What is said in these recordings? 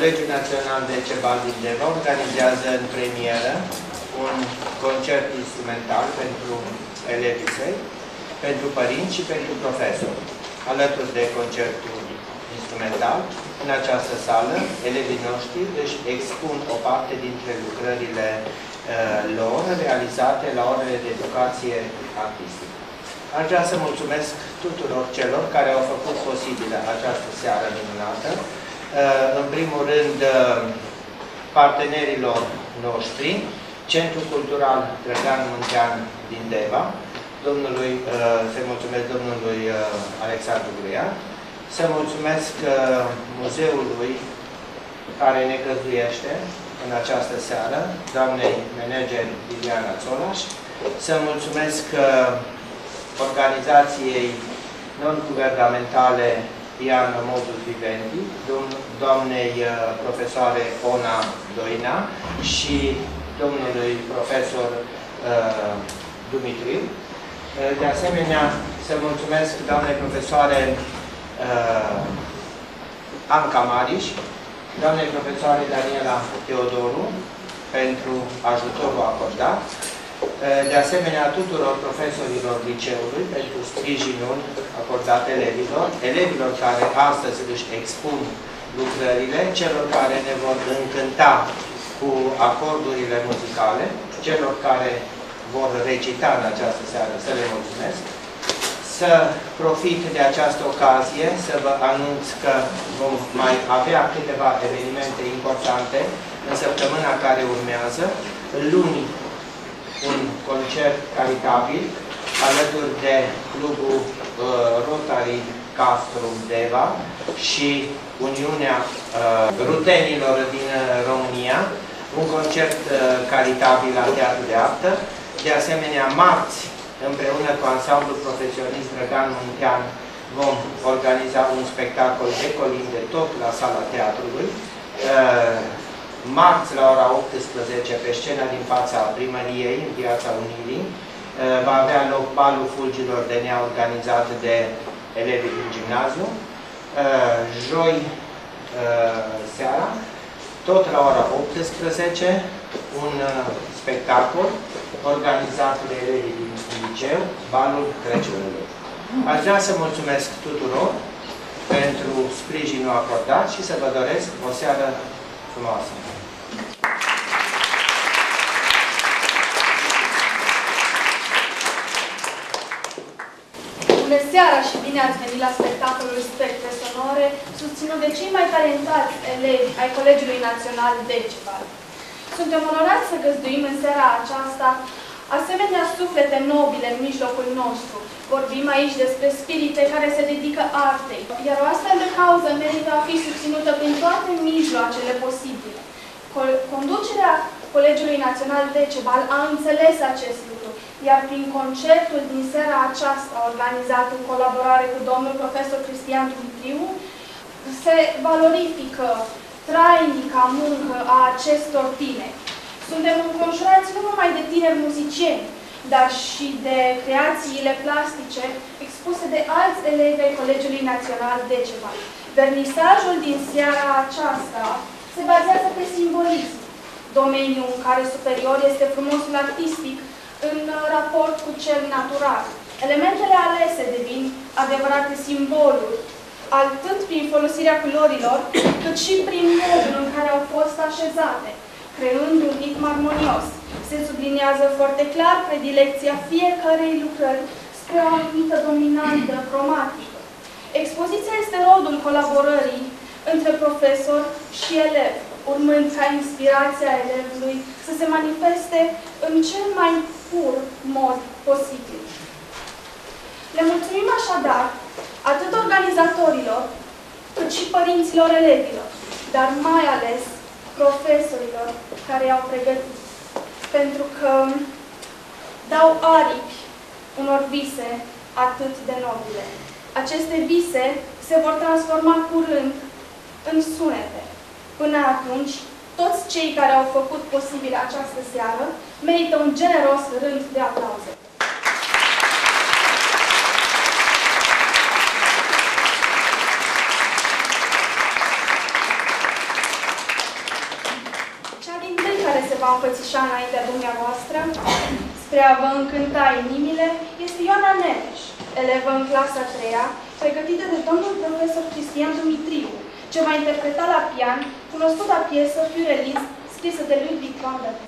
Colegiul Național de Cebal din Deva organizează în premieră un concert instrumental pentru elevii săi, pentru părinți și pentru profesori. Alături de concertul instrumental, în această sală, elevii noștri își expun o parte dintre lucrările uh, lor realizate la orele de educație artistică. Aș vrea să mulțumesc tuturor celor care au făcut posibilă această seară minunată. Uh, în primul rând, uh, partenerilor noștri, Centrul Cultural Drăgan Muntean din Deva, domnului, uh, să mulțumesc domnului Alexandru Gruia, să mulțumesc muzeului care ne găzduiește în această seară, doamnei manager Liliana Țolaș, să mulțumesc organizației non-guvernamentale Piano Modus Vivendi, doamnei uh, profesoare Ona Doina și domnului profesor uh, Dumitriu. Uh, de asemenea, să mulțumesc doamnei profesoare uh, Anca Mariș, doamnei profesoare Daniela Teodoru pentru ajutorul acordat, de asemenea tuturor profesorilor liceului pentru sprijinul acordat elevilor, elevilor care astăzi își expun lucrările, celor care ne vor încânta cu acordurile muzicale, celor care vor recita în această seară, să le mulțumesc, să profit de această ocazie să vă anunț că vom mai avea câteva evenimente importante în săptămâna care urmează. Luni un concert caritabil alături de clubul uh, Rotary Castro Deva și Uniunea uh, Rutenilor din uh, România, un concert uh, caritabil la Teatru de Artă. De asemenea, marți, împreună cu ansamblul profesionist Drăgan Muntean, vom organiza un spectacol de colinde tot la sala teatrului. Uh, marți la ora 18 pe scena din fața primăriei, în Piața Unirii, uh, va avea loc balul fulgilor de nea organizat de elevii din gimnaziu. Uh, joi uh, seara, tot la ora 18, un spectacol organizat de elevii din liceu, balul Crăciunului. Aș vrea să mulțumesc tuturor pentru sprijinul acordat și să vă doresc o seară frumoasă. Bună seara și bine ați venit la spectacolul Spectre Sonore, susținut de cei mai talentați elevi ai Colegiului Național Decibal. Suntem onorați să găzduim în seara aceasta asemenea suflete nobile în mijlocul nostru. Vorbim aici despre spirite care se dedică artei, iar o astfel de cauză merită a fi susținută prin toate mijloacele posibile. Conducerea Colegiului Național Decebal a înțeles acest lucru, iar prin concertul din seara aceasta, organizat în colaborare cu domnul profesor Cristian Dumitriu, se valorifică trainica muncă a acestor tineri. Suntem înconjurați nu numai de tineri muzicieni, dar și de creațiile plastice expuse de alți elevi ai Colegiului Național Decebal. Vernisajul din seara aceasta se bazează pe simbolism, domeniu în care superior este frumosul artistic în raport cu cel natural. Elementele alese devin adevărate simboluri, atât prin folosirea culorilor, cât și prin modul în care au fost așezate, creând un ritm armonios. Se subliniază foarte clar predilecția fiecărei lucrări spre o anumită dominantă cromatică. Expoziția este rodul colaborării între profesor și elev, urmând ca inspirația elevului să se manifeste în cel mai pur mod posibil. Le mulțumim așadar atât organizatorilor, cât și părinților elevilor, dar mai ales profesorilor care i-au pregătit, pentru că dau aripi unor vise atât de nobile. Aceste vise se vor transforma curând în sunete. Până atunci, toți cei care au făcut posibil această seară merită un generos rând de aplauze. Cea din care se va înfățișa înaintea dumneavoastră, spre a vă încânta inimile, este Ioana Neveș, elevă în clasa 3 -a, pregătită de domnul profesor Cristian Dumitriu, ce va interpreta la pian cunoscuta piesă Fiurelis, scrisă de lui Van der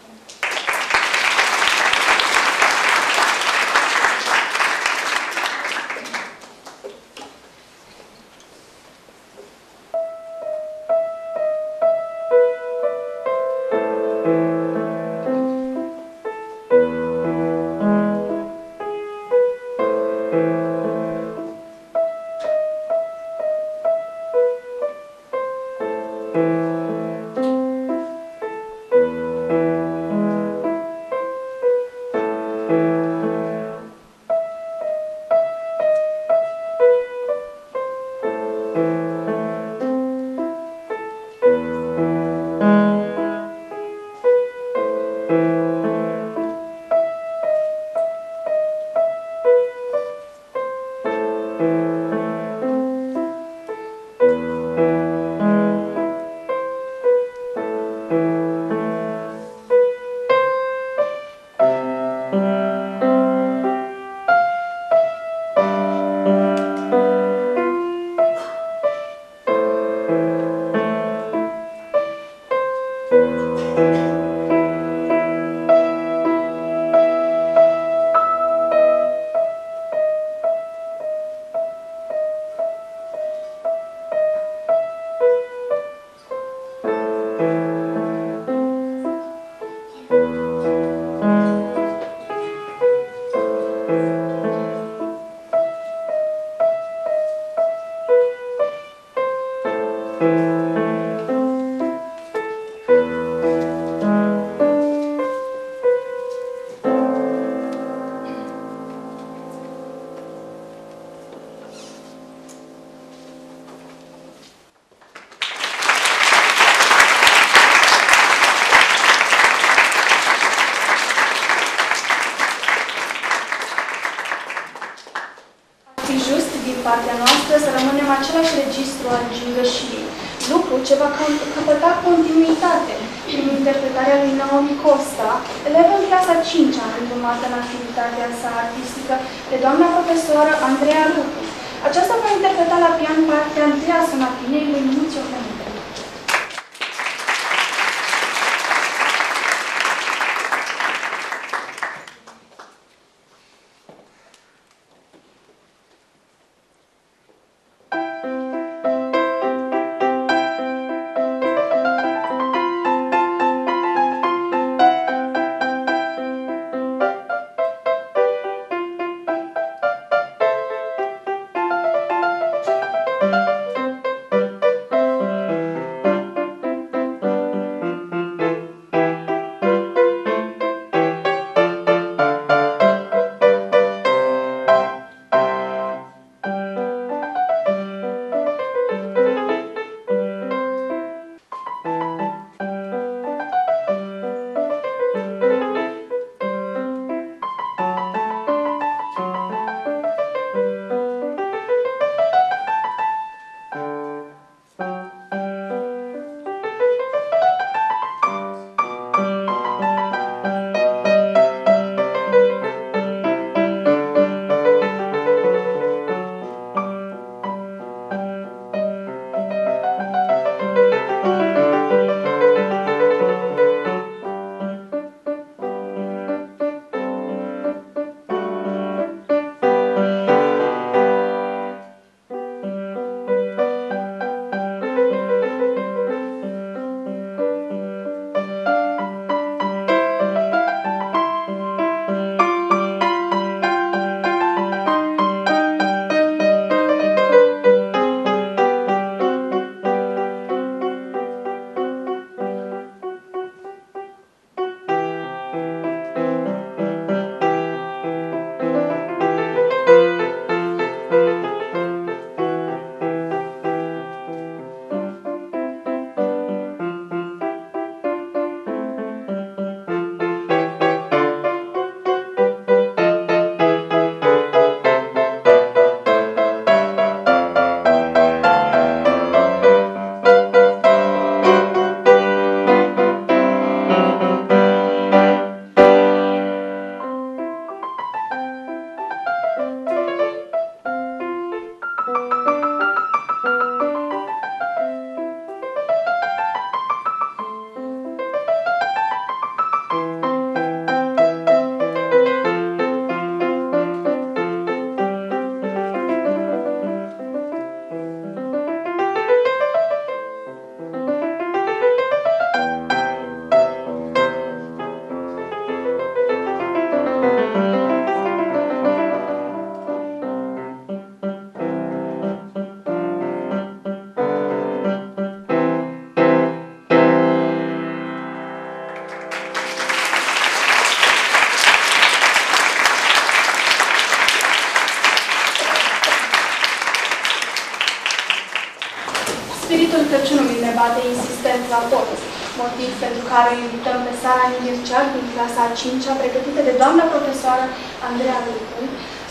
5-a, pregătită de doamna profesoară Andreea Lucru,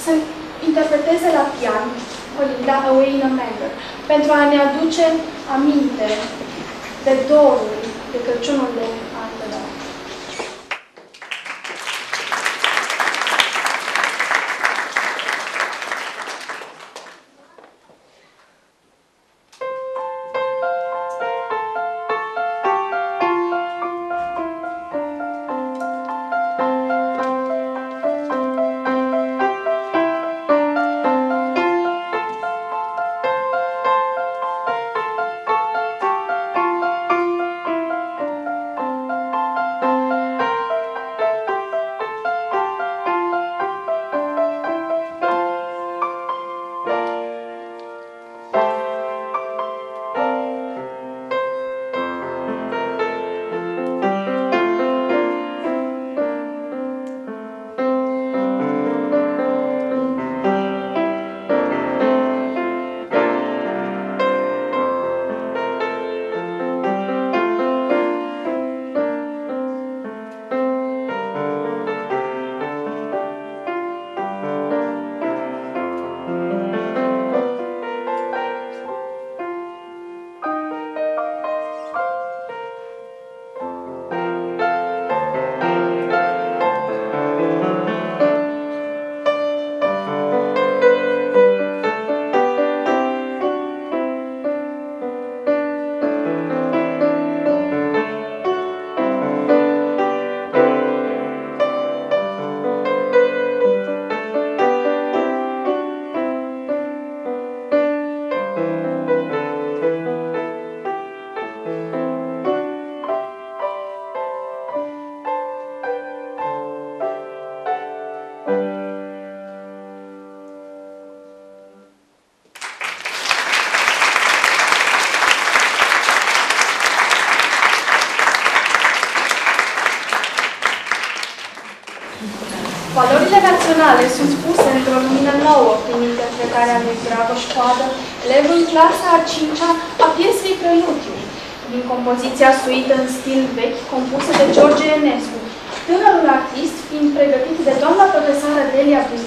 să interpreteze la pian Olinda Away in a Manger, pentru a ne aduce aminte de dorul lui Dragoș Coadă, elevul în clasa a 5-a a piesei Preludiu, din compoziția suită în stil vechi, compusă de George Enescu, tânărul artist fiind pregătit de doamna profesoară Delia Buzinski.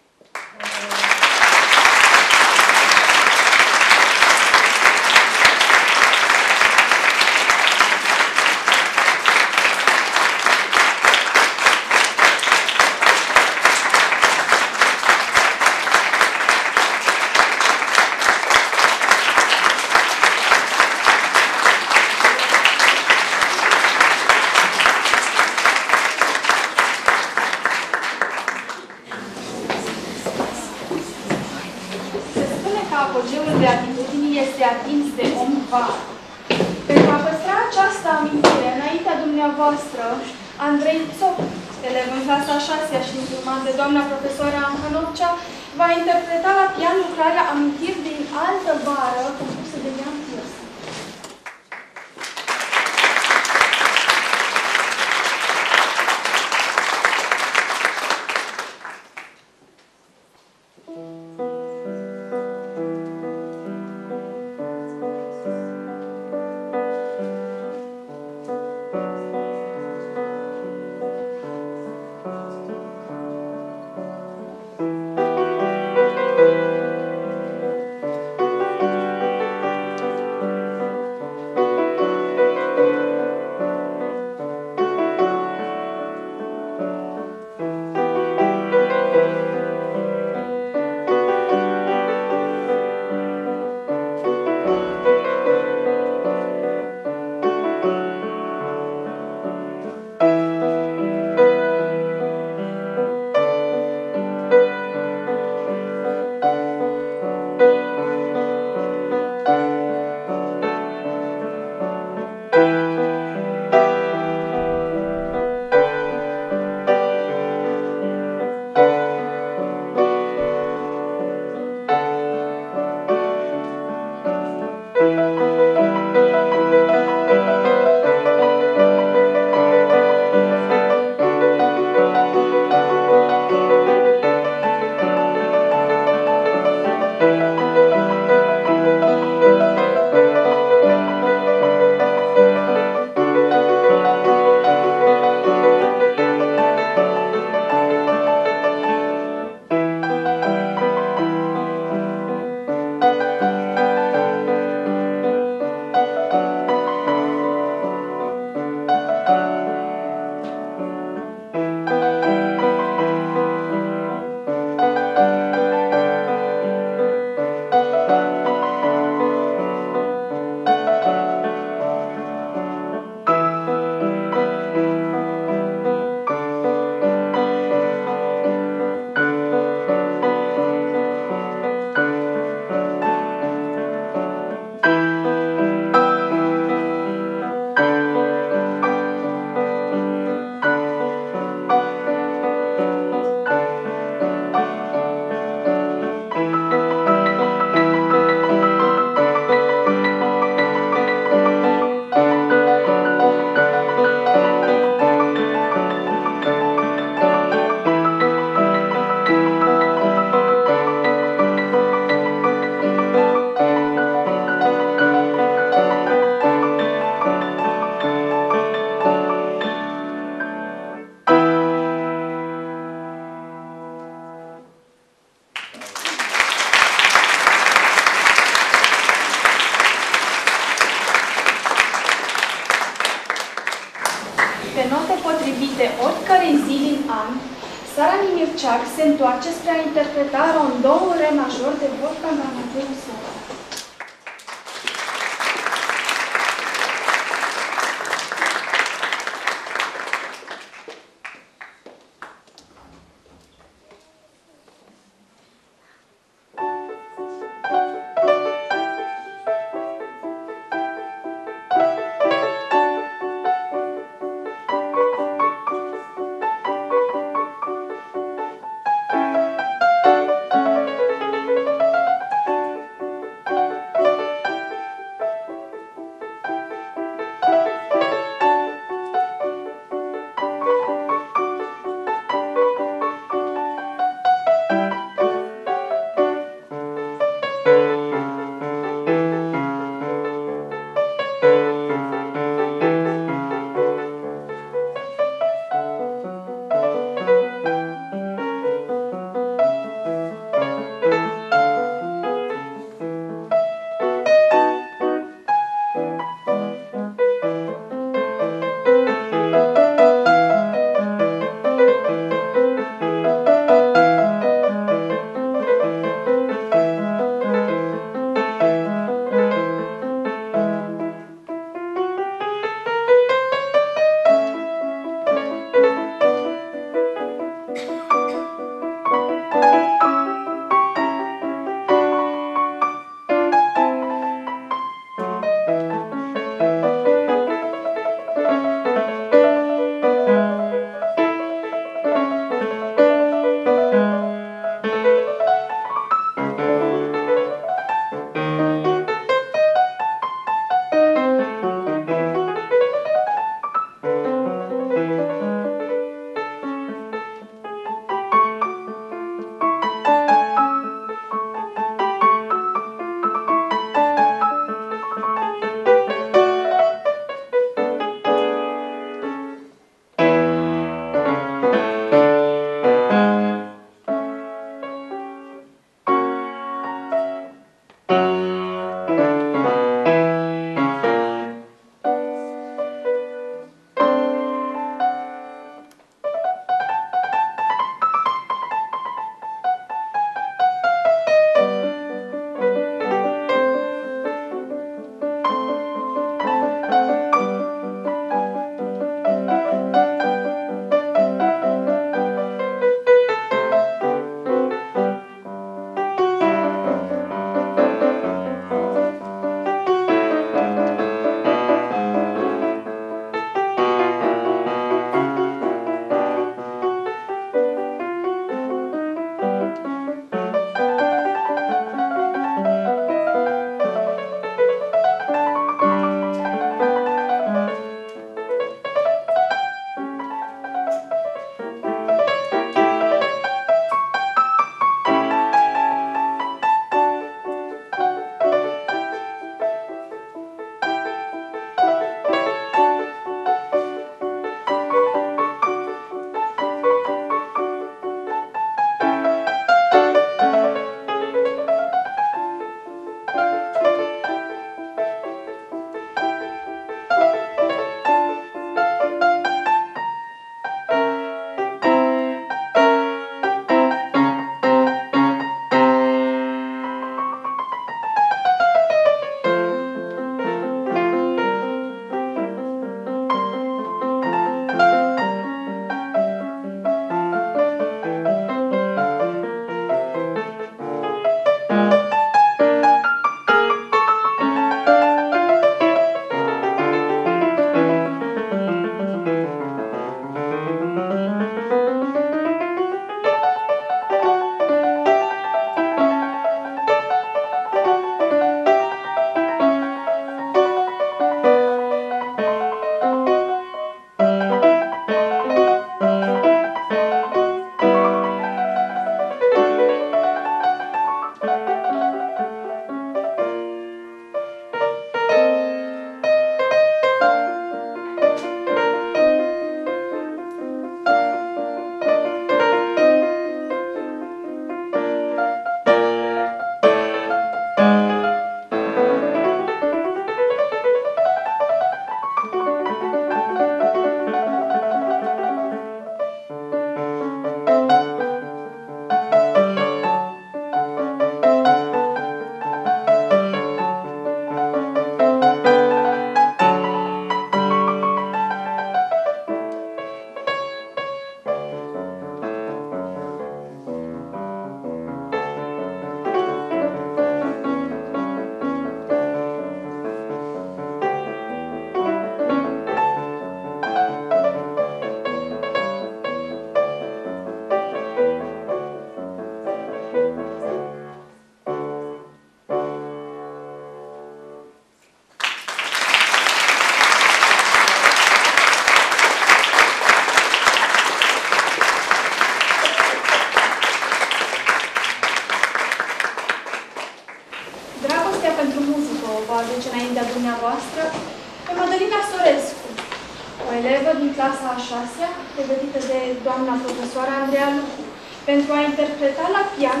Pentru a interpreta la pian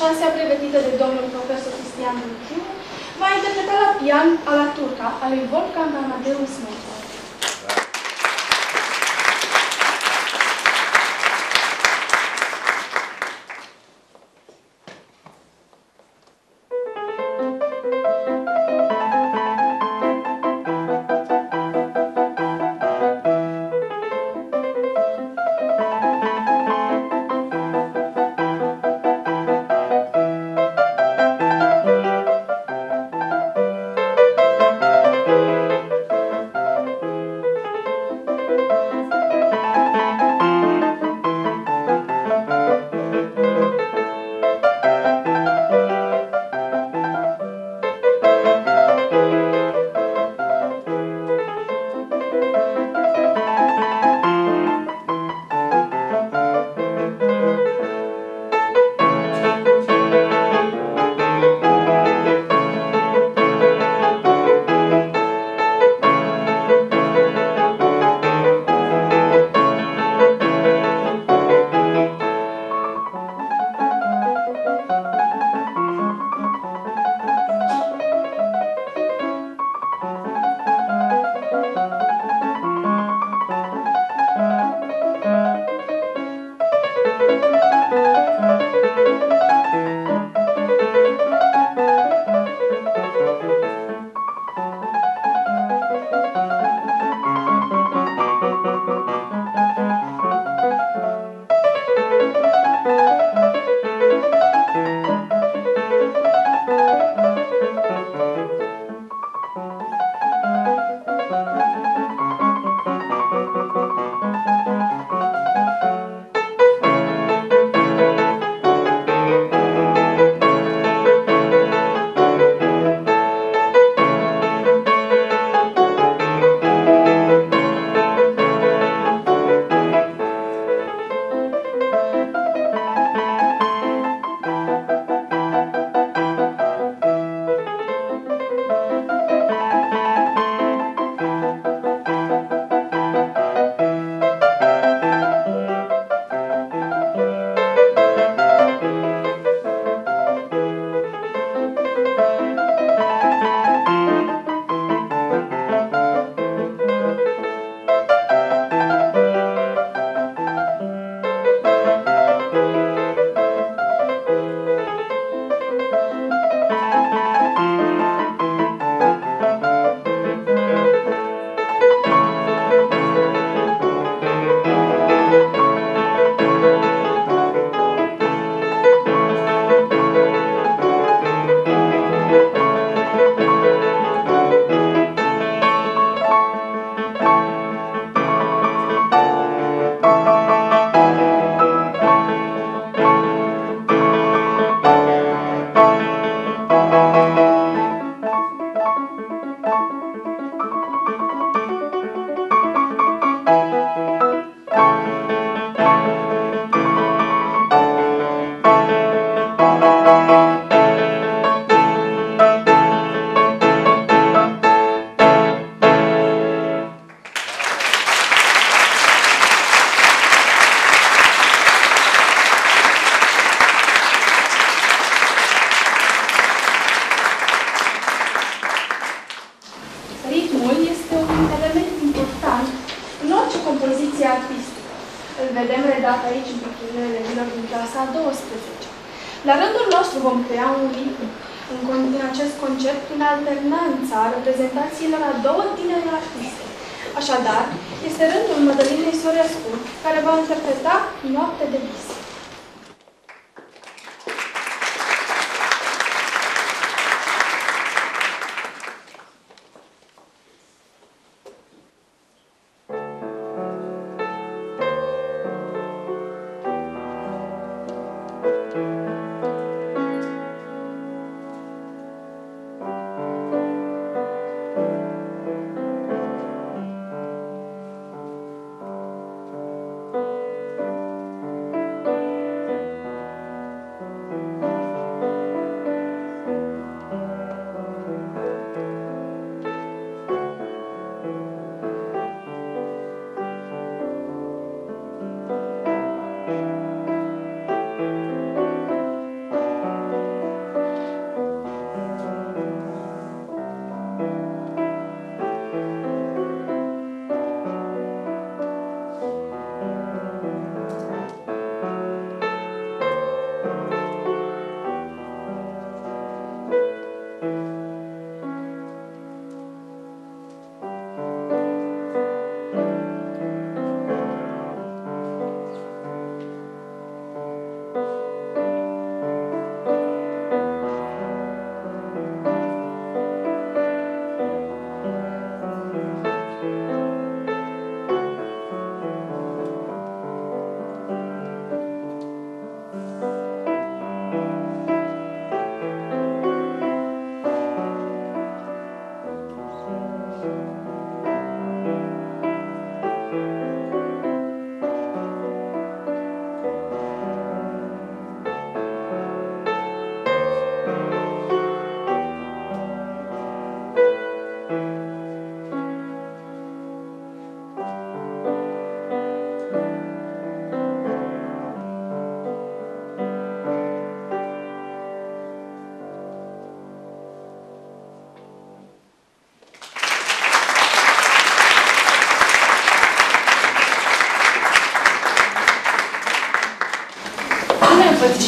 clasa a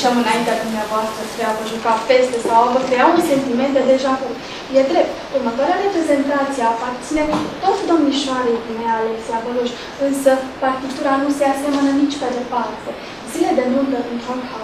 ne înfățișăm înaintea dumneavoastră spre a vă juca peste sau a vă crea un sentiment de deja vu. E drept, următoarea reprezentație aparține tot domnișoarei mea, Alexia Băluș, însă partitura nu se asemănă nici pe departe. Zile de nuntă în Trondhausen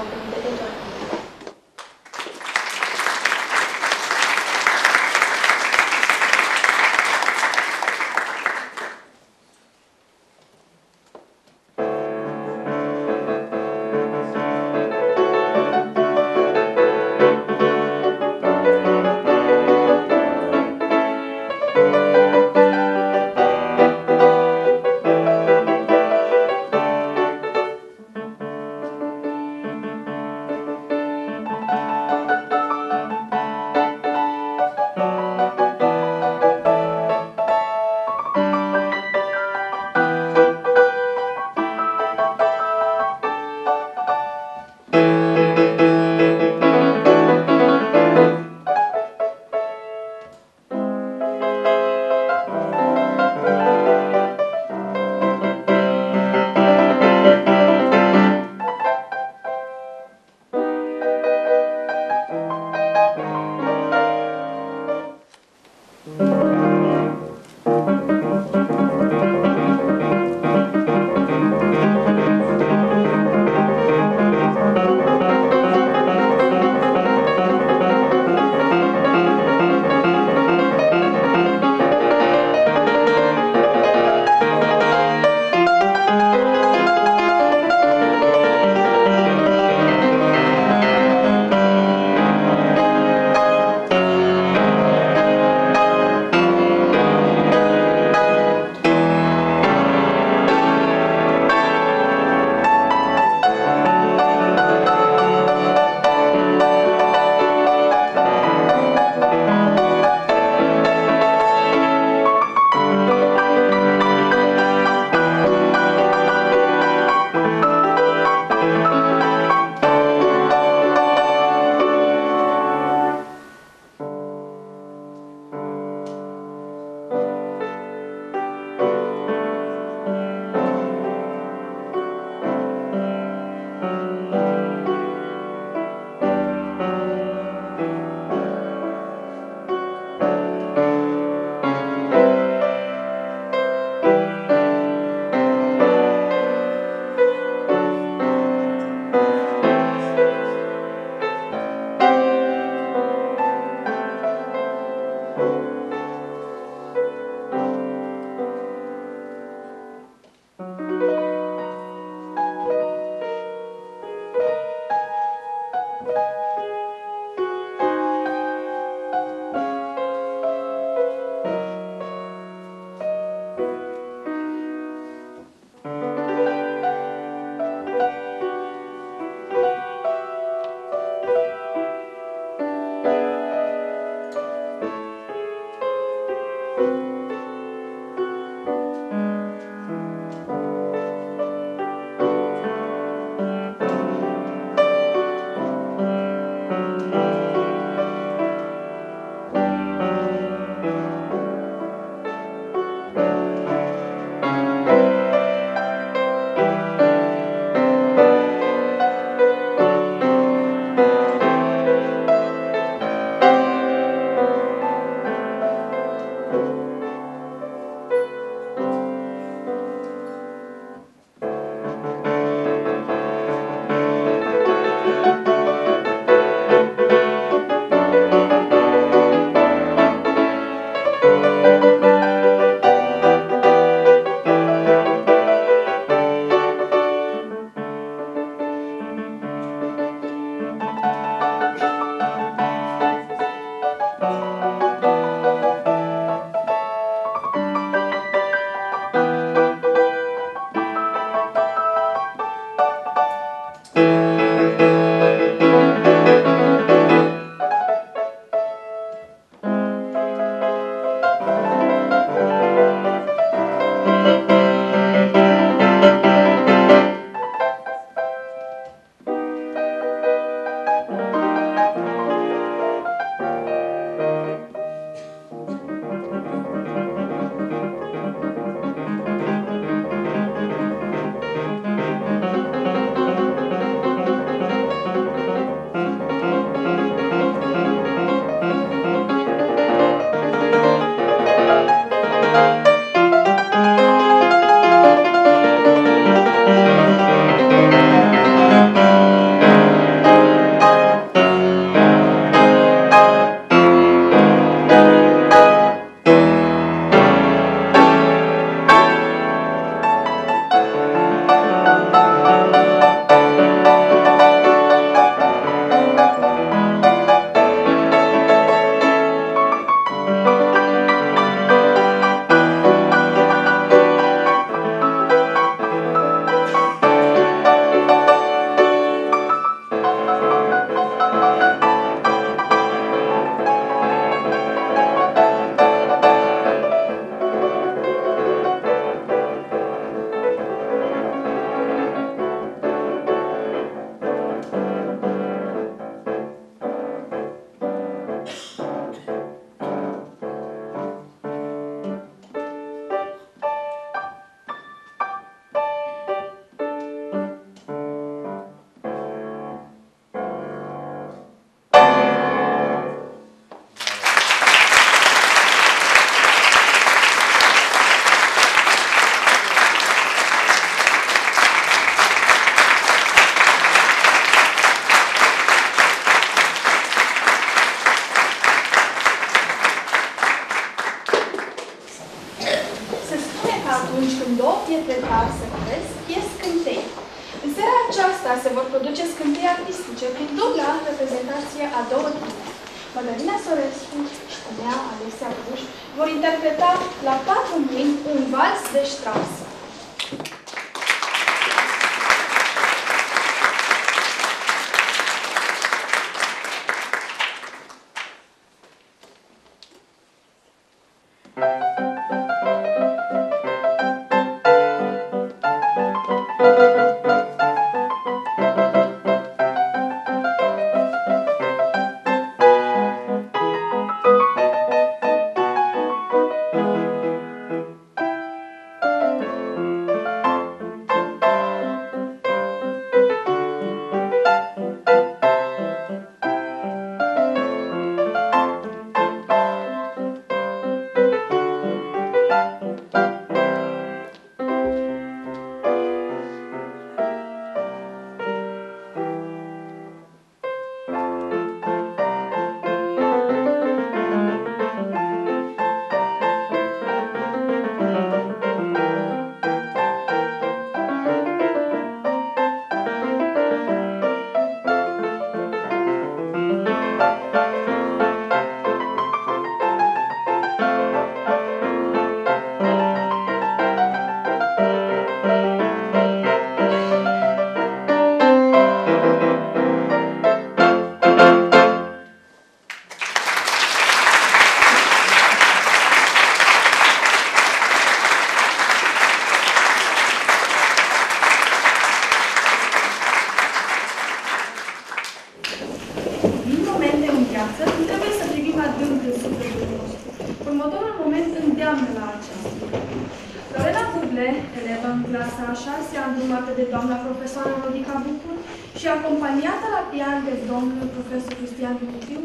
urmată de doamna profesoară Rodica Bucur și acompaniată la pian de domnul profesor Cristian Dumitriu,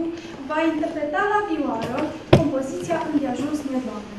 va interpreta la vioară compoziția Îndeajuns Nedoamnă.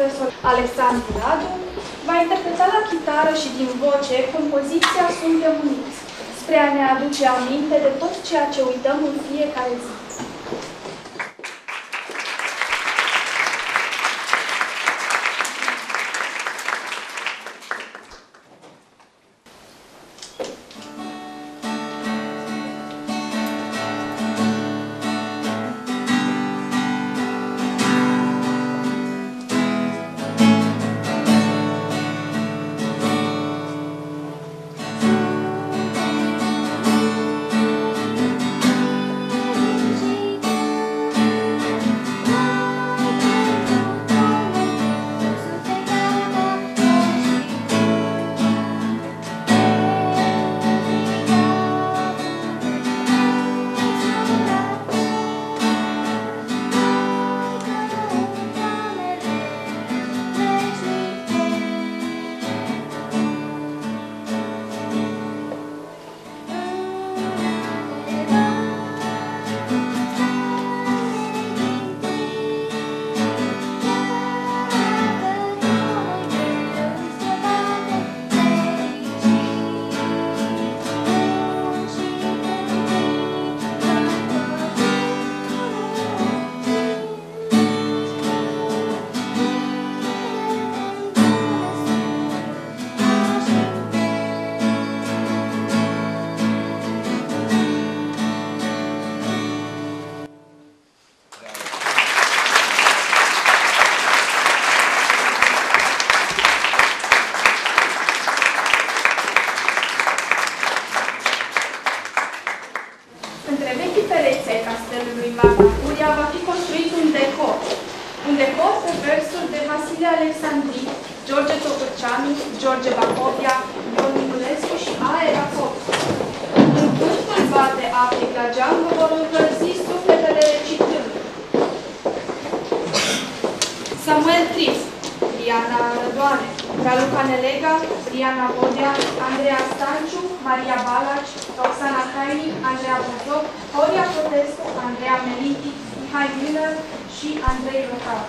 Profesor Alexandru Radu, va interpreta la chitară și din voce compoziția Suntem Uniți, spre a ne aduce aminte de tot ceea ce uităm în fiecare zi. Și Andrei Rocar.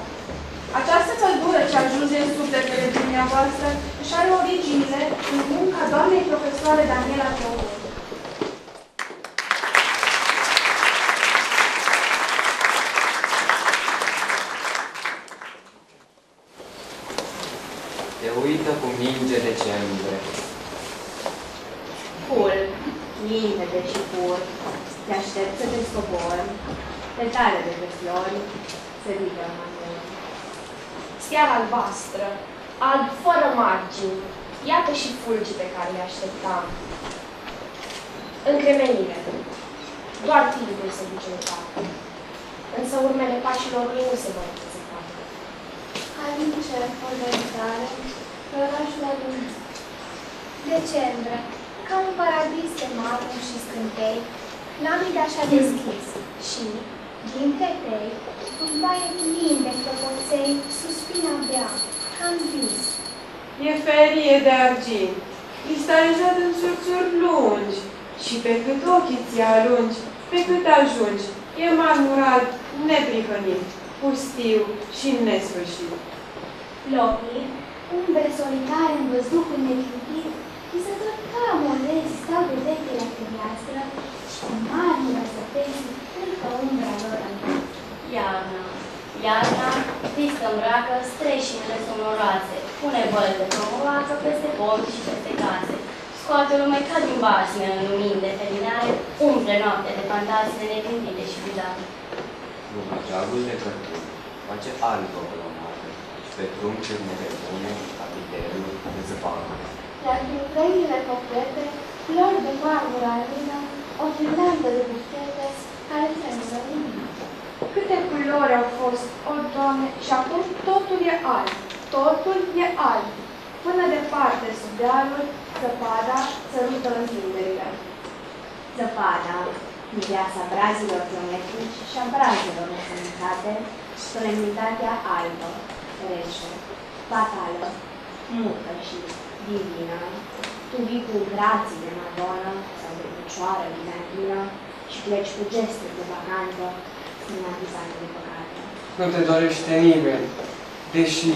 Această căldură ce ajunge în sufletele dumneavoastră își are originile în munca doamnei profesoare Daniela Teodor. Te uită cu minge decembre. Pur, limpede și pur, te aștept să te scobor, petale de pe flori, se ridică în manele. Steaua albastră, alb fără margini, iată și fulgii pe care le așteptam. Încremenire. Doar timpul se duce în cap. Însă urmele pașilor lui nu se vor înțepa. Alice, organizare, orașul adunat. Decembrie, ca un paradis de marmuri și scântei, Lamii așa deschis și, din tetei, un baie plin de clopoței, suspina abia, ca în vis. E ferie de argint, cristalizat în surțuri lungi, și pe cât ochii ți alungi, pe cât ajungi, e marmurat, neprihănit, pustiu și nesfârșit. Locii, umbre solitare în văzduhul neclintit, visători ca molezi stau de veche la fereastră și cu marmură să pesi urcă umbra lor în vis. Iarna, iarna, viscă îmbracă streșinile sonoroase, pune bălte promovacă peste pomi și peste case. Scoate lume ca din basme în lumini de felinare, umple noapte de fantasme negândite și bizare. Lumea geagul de cărturi face albă colomată și pe drum cernele bune, capitelul de zăpadă. Iar din căile copete, flori de marmură alină, o ghirlandă de bufete care tremură în mine. Câte culori au fost, o, Doamne, și acum totul e alb, totul e alb. Până departe, sub dealuri, zăpada sărută întinderile. Zăpada, mireasa brazilor geometrici și a brazelor nesănătate, solemnitatea albă, rece, fatală, mută și divină. Tu vii cu grații de Madonna sau de picioară bizantină și pleci cu gesturi de vacanță în avizare de păcate. Nu te dorește nimeni, deși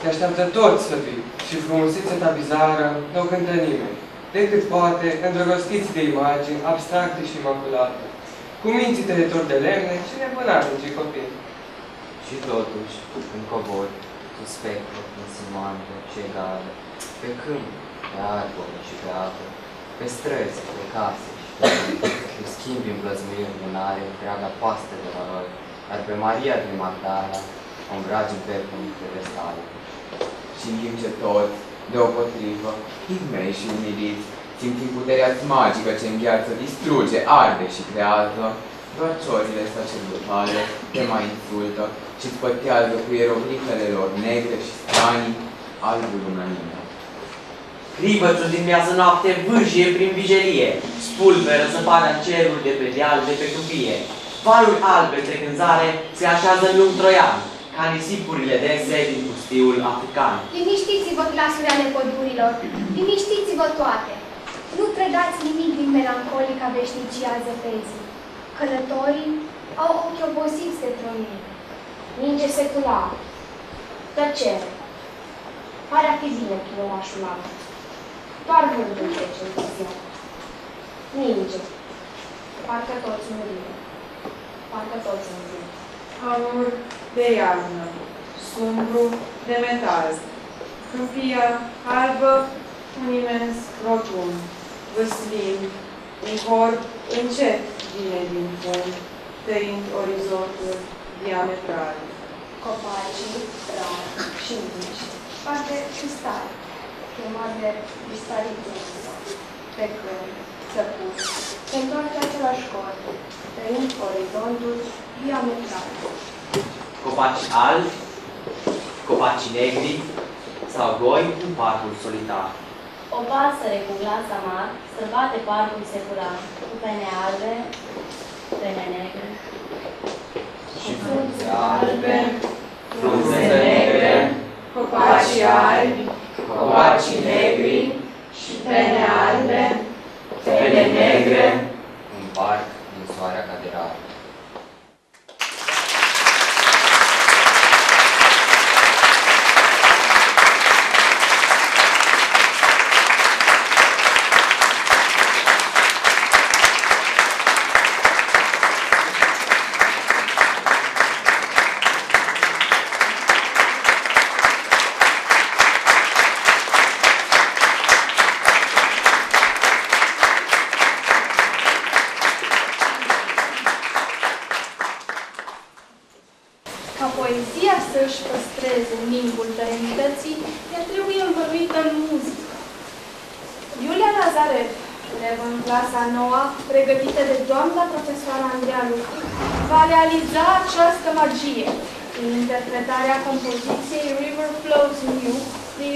te așteaptă toți să vii și frumusețea ta bizară nu o cântă nimeni, decât poate îndrăgostiți de imagini abstracte și imaculate, cu minții tăietori de lemne și nebunate în copii. Și totuși, în cobori, cu spectre insinuante și egale, pe câmp, pe arbore și pe apă, pe străzi, pe case și pe râuri, cu schimbi în blăzmuiri lunare întreaga pastă de valori, dar pe Maria din Magdala o îmbragi în perpunic de vestale. Și în timp ce toți, deopotrivă, mei și umiliți, simțind puterea magică ce îngheață, distruge, arde și creează, doar ciorile sacerdotale te mai insultă și spătează cu ieroglifele lor negre și stranii albul unanime. Ribățul din miază noapte vâjie prin vijelie, spulberă zăpada cerul de pe deal de pe câmpie. Valuri albe trec în zare, se așează în lung troian, ca nisipurile dense din pustiul african. Liniștiți-vă glasurile ale pădurilor, liniștiți-vă toate. Nu trădați nimic din melancolica veșnicia zăpezii. Călătorii au ochi obosiți de trăire. Ninge secular. Tăcere. Pare a fi bine chilomașul ăla. Doar vântul trece în ziua. Ninge. Parcă toți murim. Parcă toți murim. Amur de iarnă, sumbru de metal, câmpia albă, un imens rotund, văslind, un corp încet vine din fund, tăind orizontul diametral. Copacii, rar și mici. Poate cristal. Chemat de cristaliție. Pe când, țăput, se întoarce același corp, tăind orizontul diametral. Copaci albi, copaci negri sau goi în parcul solitar. O pasăre cu glas amar străbate parcul secular, cu pene albe, pene negre. Și frunze albe, frunze negre, copaci albi, copaci negri și pene albe, pene negre, un parc din soarea catedrală. Pregătită de doamna profesoară Andreea Lucu, va realiza această magie prin interpretarea compoziției River Flows in You de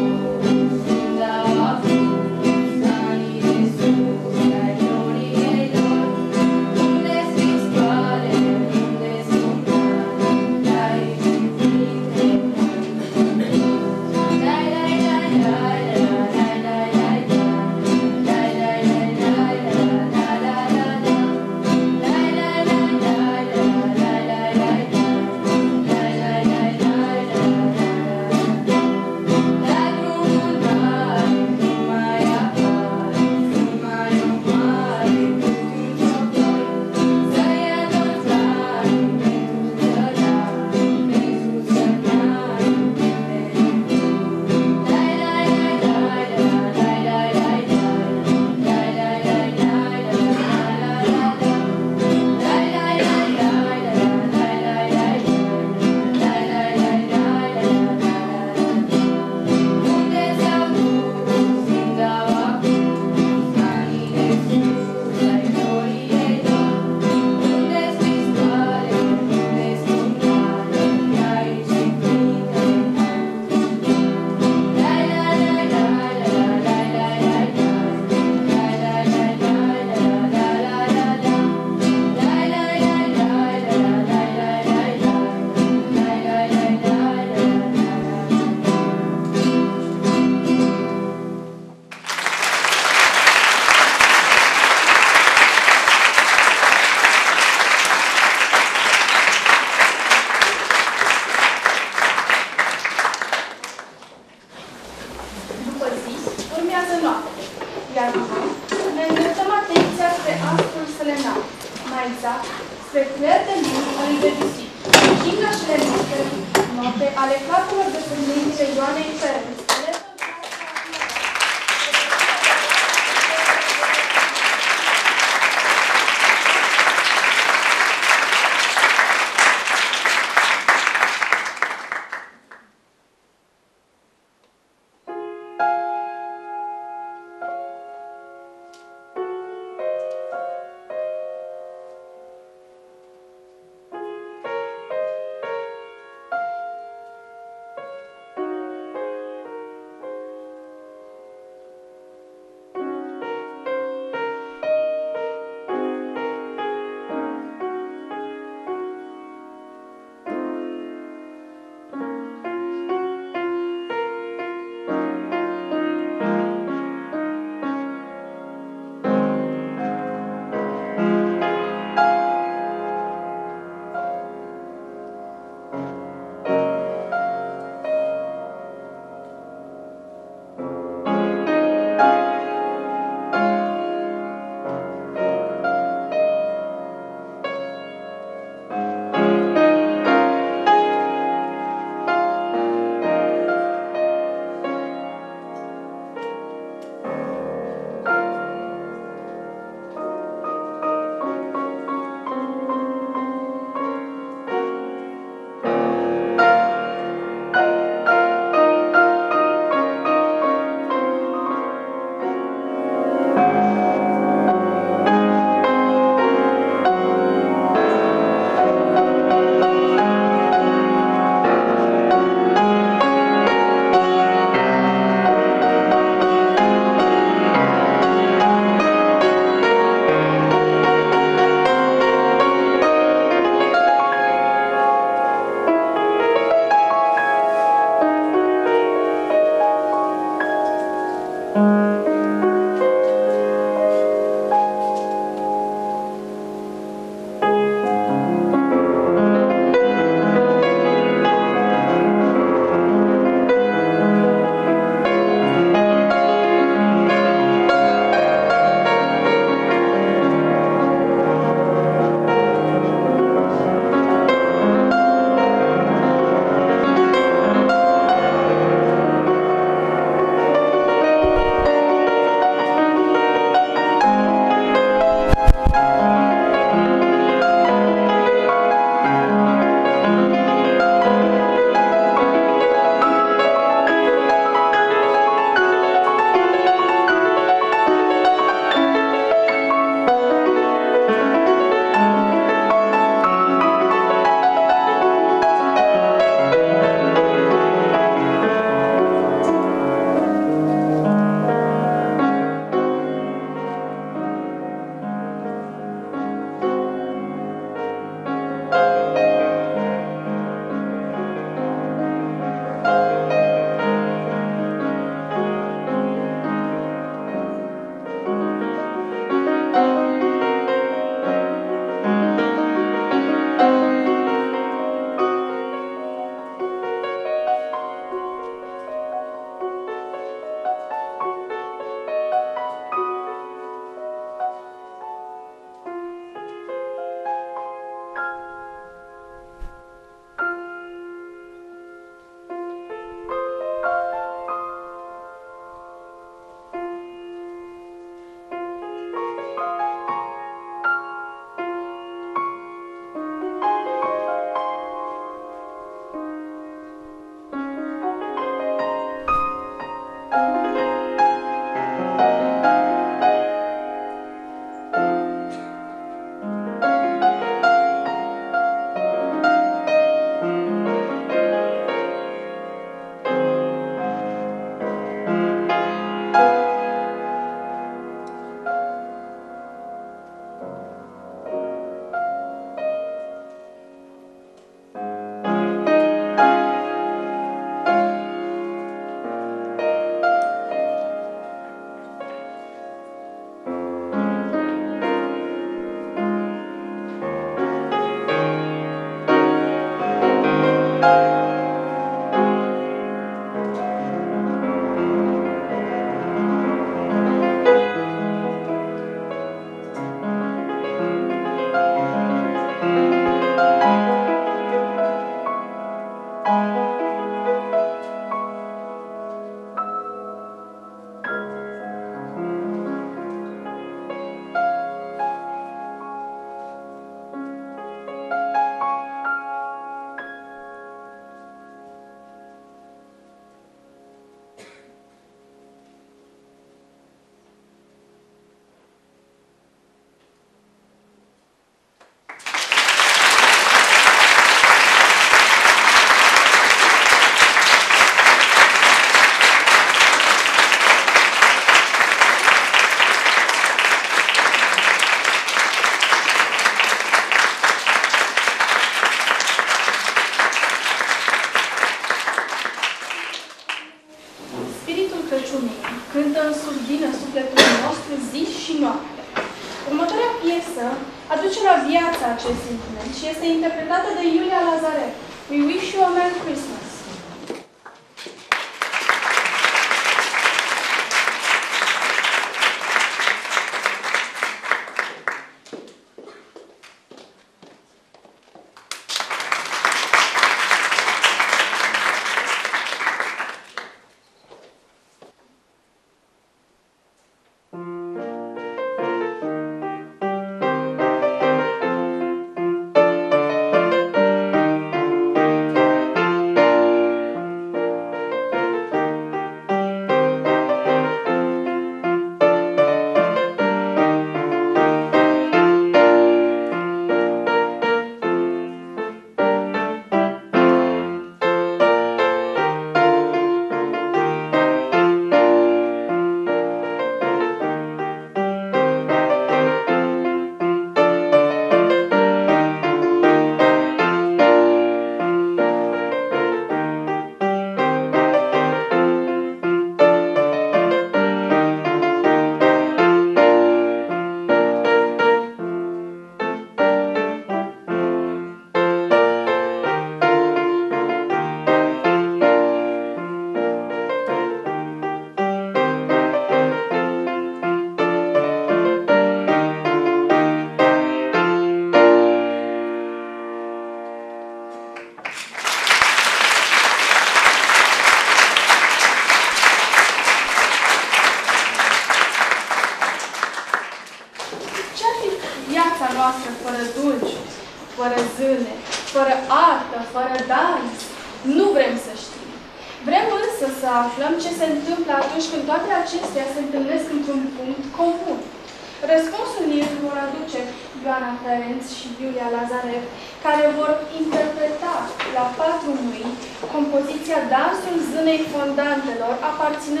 Martinez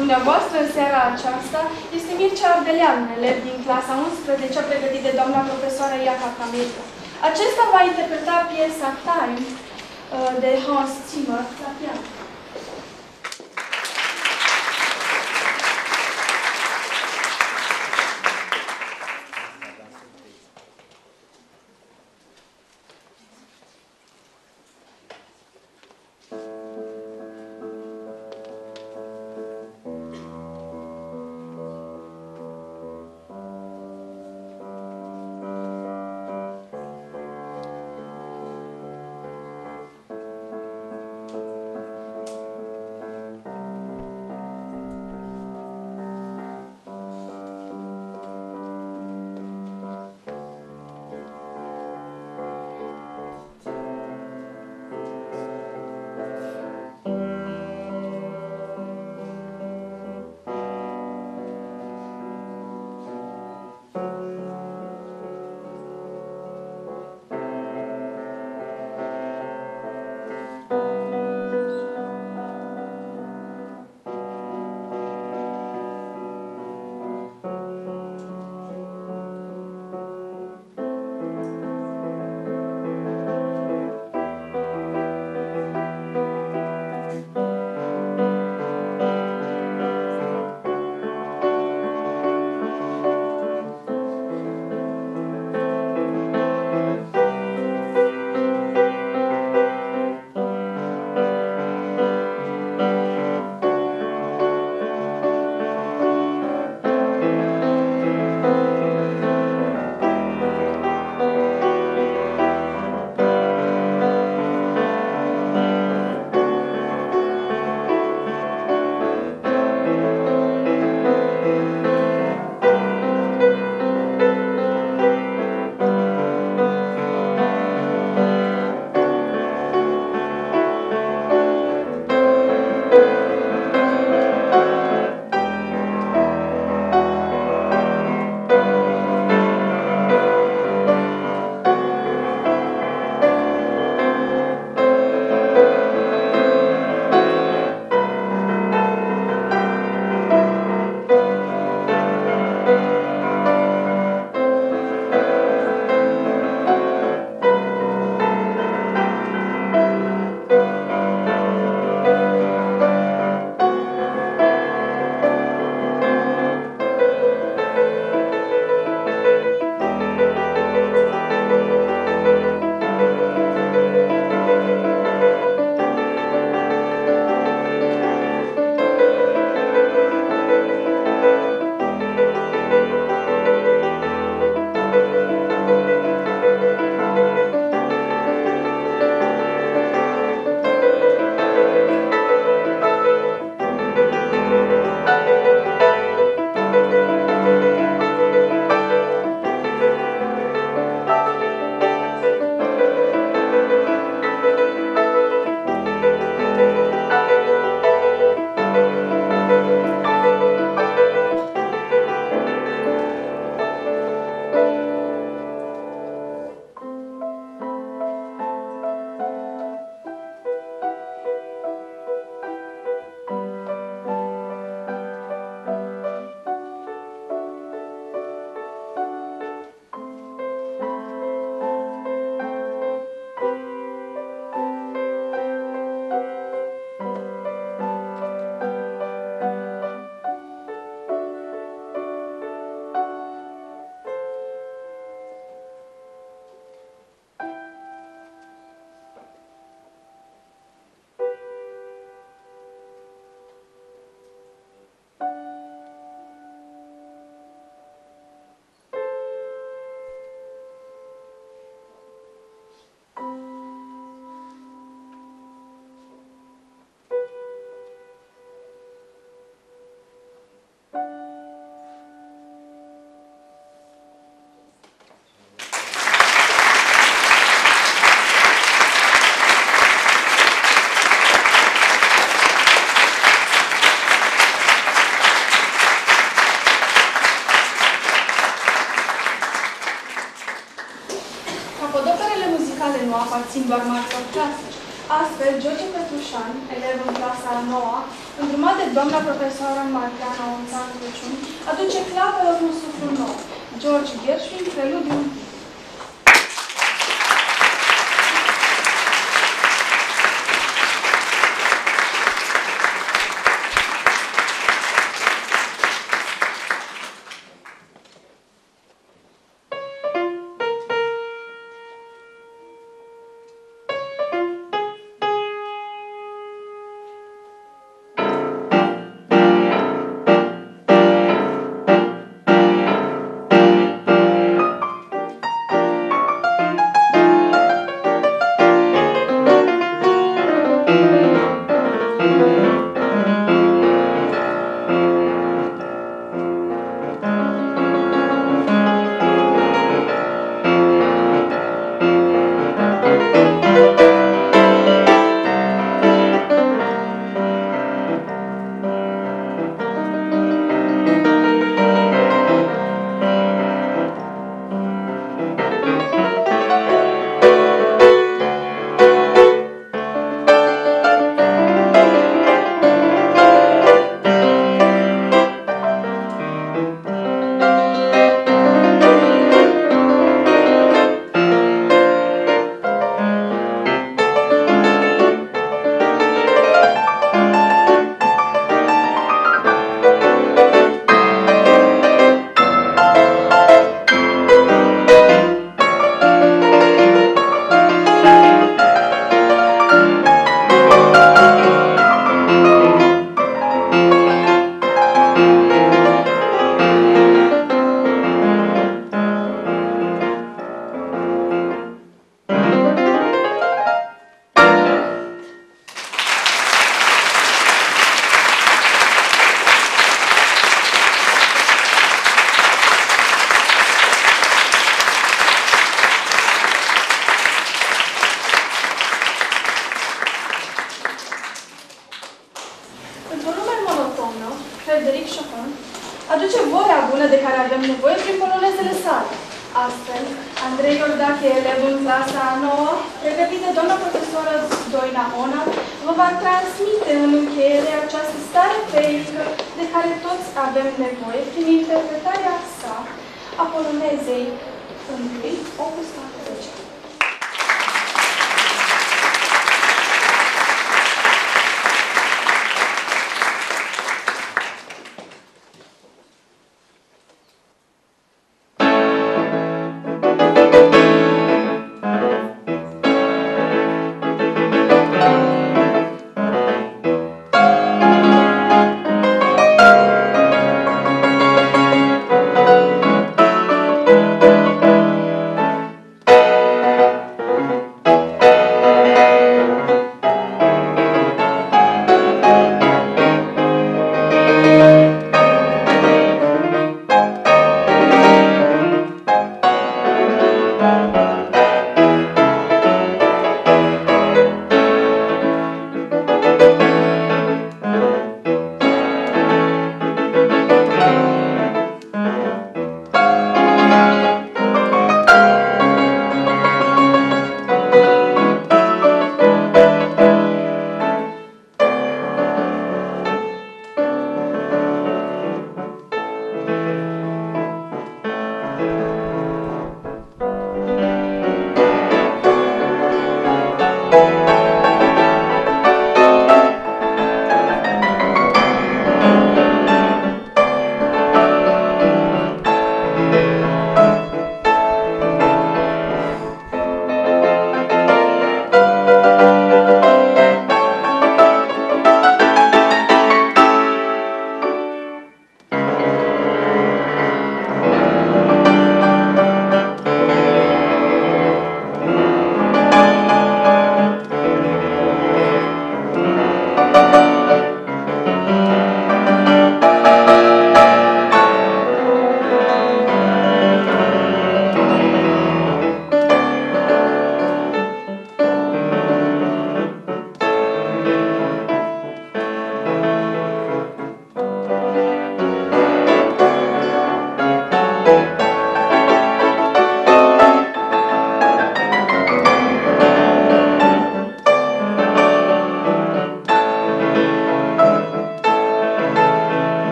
dumneavoastră în seara aceasta este Mircea Ardelean, un elev din clasa 11 pregătit de doamna profesoară Iaca Cametă. Acesta va interpreta piesa Time uh, de Hans Zimmer la pian. Țin doar martori clasici. Astfel, George Petrușan, elev în clasa a noua, îndrumat de doamna profesoară Martiana Onțan Crăciun, aduce clapelor un suflu nou. George Gershwin, preludiu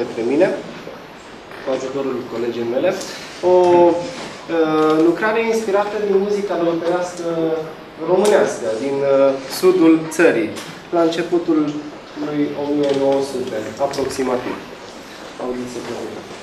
către mine, cu ajutorul colegii mele, o uh, lucrare inspirată din muzica lăuterească românească, din uh, sudul țării, la începutul lui 1900, aproximativ. Audiție plăcută.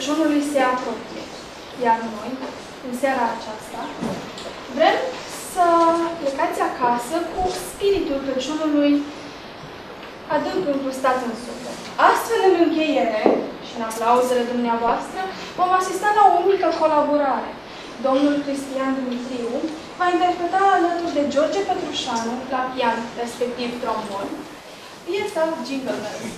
Crăciunului se apropie. Iar noi, în seara aceasta, vrem să plecați acasă cu spiritul Crăciunului adânc încrustat în suflet. Astfel, în încheiere și în aplauzele dumneavoastră, vom asista la o mică colaborare. Domnul Cristian Dumitriu va interpreta alături de George Petrușanu la pian, respectiv trombon, piesa Jingle Bells.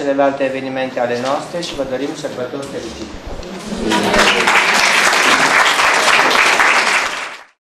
Celelalte evenimente ale noastre și vă dorim sărbători fericite!